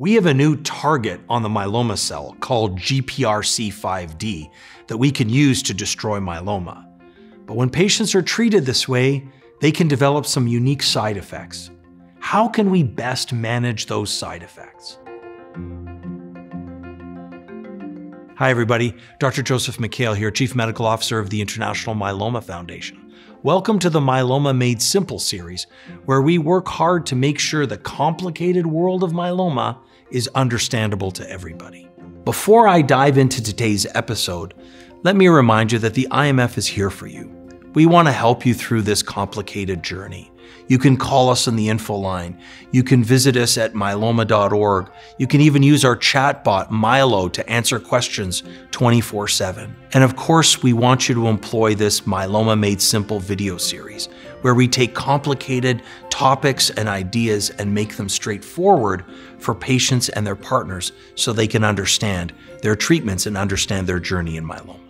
We have a new target on the myeloma cell called GPRC5D that we can use to destroy myeloma. But when patients are treated this way, they can develop some unique side effects. How can we best manage those side effects? Hi, everybody. Dr. Joseph Mikhael here, Chief Medical Officer of the International Myeloma Foundation. Welcome to the Myeloma Made Simple series, where we work hard to make sure the complicated world of myeloma is understandable to everybody. Before I dive into today's episode, let me remind you that the IMF is here for you. We want to help you through this complicated journey. You can call us on the info line. You can visit us at myeloma.org. You can even use our chatbot, Myelo, to answer questions 24 7. And of course, we want you to employ this Myeloma Made Simple video series, where we take complicated topics and ideas and make them straightforward for patients and their partners so they can understand their treatments and understand their journey in myeloma.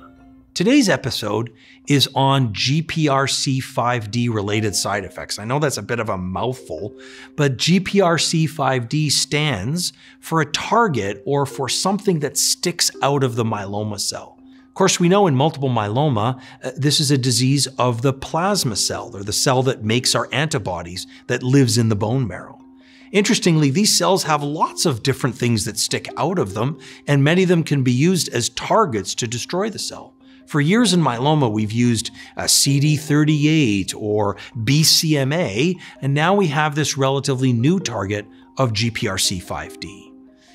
Today's episode is on GPRC5D related side effects. I know that's a bit of a mouthful, but GPRC5D stands for a target or for something that sticks out of the myeloma cell. Of course, we know in multiple myeloma, uh, this is a disease of the plasma cell, or the cell that makes our antibodies that lives in the bone marrow. Interestingly, these cells have lots of different things that stick out of them, and many of them can be used as targets to destroy the cell. For years in myeloma, we've used a CD38 or BCMA, and now we have this relatively new target of GPRC5D.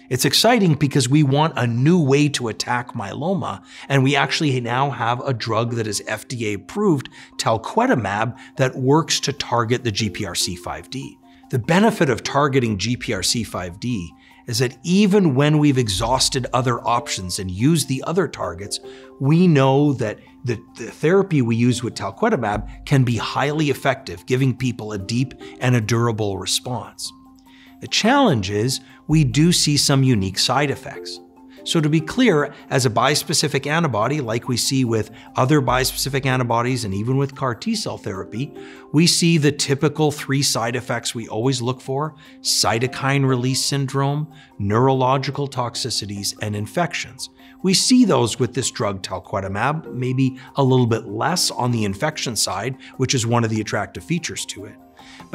It's exciting because we want a new way to attack myeloma, and we actually now have a drug that is FDA approved, talquetamab, that works to target the GPRC5D. The benefit of targeting GPRC5D is that even when we've exhausted other options and used the other targets, we know that the, the, therapy we use with talquetamab can be highly effective, giving people a deep and a durable response. The challenge is we do see some unique side effects. So, to be clear, as a bispecific antibody, like we see with other bispecific antibodies and even with CAR T cell therapy, we see the typical three side effects we always look for cytokine release syndrome, neurological toxicities, and infections. We see those with this drug talquetamab, maybe a little bit less on the infection side, which is one of the attractive features to it.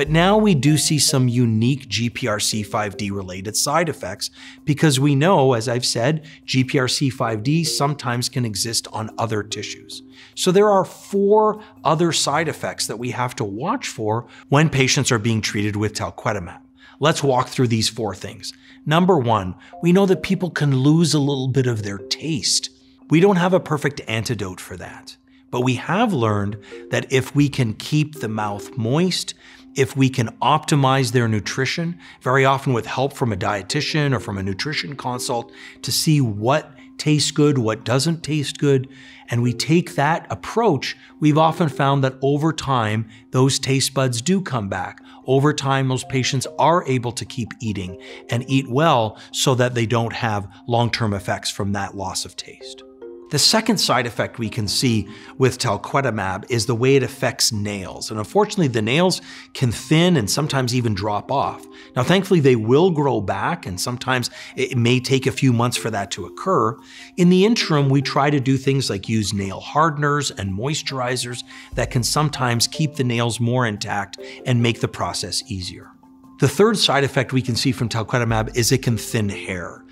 But now we do see some unique GPRC5D related side effects because we know, as I've said, GPRC5D sometimes can exist on other tissues. So there are four other side effects that we have to watch for when patients are being treated with talquetamab. Let's walk through these four things. Number one, we know that people can lose a little bit of their taste. We don't have a perfect antidote for that. But we have learned that if we can keep the mouth moist, if we can optimize their nutrition, very often with help from a dietitian or from a nutrition consult, to see what tastes good, what doesn't taste good, and we take that approach, we've often found that over time, those taste buds do come back. Over time, those patients are able to keep eating and eat well so that they don't have long term effects from that loss of taste. The second side effect we can see with talquetamab is the way it affects nails. And unfortunately, the nails can thin and sometimes even drop off. Now, thankfully, they will grow back, and sometimes it may take a few months for that to occur. In the interim, we try to do things like use nail hardeners and moisturizers that can sometimes keep the nails more intact and make the process easier. The third side effect we can see from talquetamab is it can thin hair.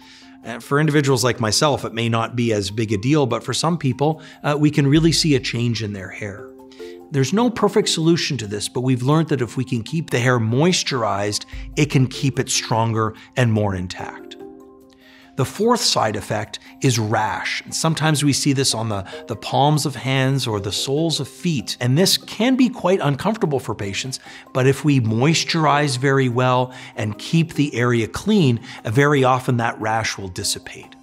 Uh, for individuals like myself, it may not be as big a deal, but for some people, uh, we can really see a change in their hair. There's no perfect solution to this, but we've learned that if we can keep the hair moisturized, it can keep it stronger and more intact. The fourth side effect is rash. And sometimes we see this on the, the palms of hands or the soles of feet. And this can be quite uncomfortable for patients, but if we moisturize very well and keep the area clean, very often that rash will dissipate.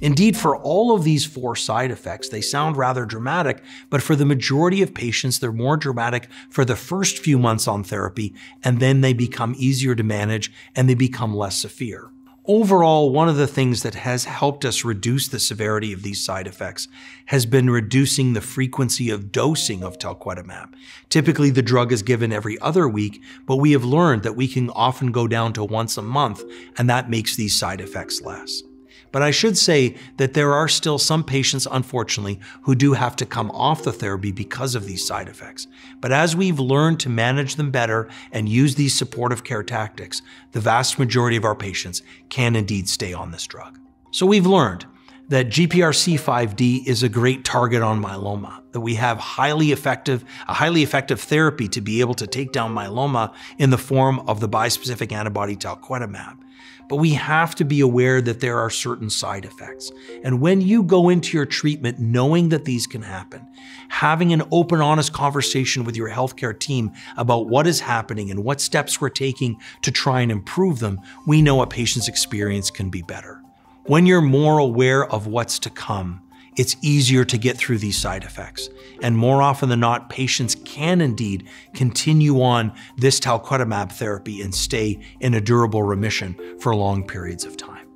Indeed, for all of these four side effects, they sound rather dramatic, but for the majority of patients, they're more dramatic for the first few months on therapy, and then they become easier to manage and they become less severe. Overall, one of the things that has helped us reduce the severity of these side effects has been reducing the frequency of dosing of talquetamab. Typically, the drug is given every other week, but we have learned that we can often go down to once a month, and that makes these side effects less. But I should say that there are still some patients, unfortunately, who do have to come off the therapy because of these side effects. But as we've learned to manage them better and use these supportive care tactics, the vast majority of our patients can indeed stay on this drug. So we've learned that GPRC5D is a great target on myeloma, that we have highly effective, a highly effective therapy to be able to take down myeloma in the form of the bispecific antibody talquetamab. But we have to be aware that there are certain side effects. And when you go into your treatment knowing that these can happen, having an open, honest conversation with your healthcare team about what is happening and what steps we're taking to try and improve them, we know a patient's experience can be better. When you're more aware of what's to come, it's easier to get through these side effects. And more often than not, patients can indeed continue on this talquetamab therapy and stay in a durable remission for long periods of time.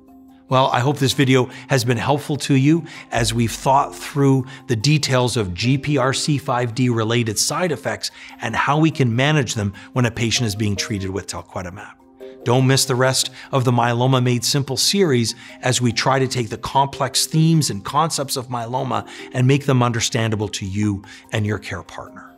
Well, I hope this video has been helpful to you as we've thought through the details of GPRC5D related side effects and how we can manage them when a patient is being treated with talquetamab. Don't miss the rest of the Myeloma Made Simple series as we try to take the complex themes and concepts of myeloma and make them understandable to you and your care partner.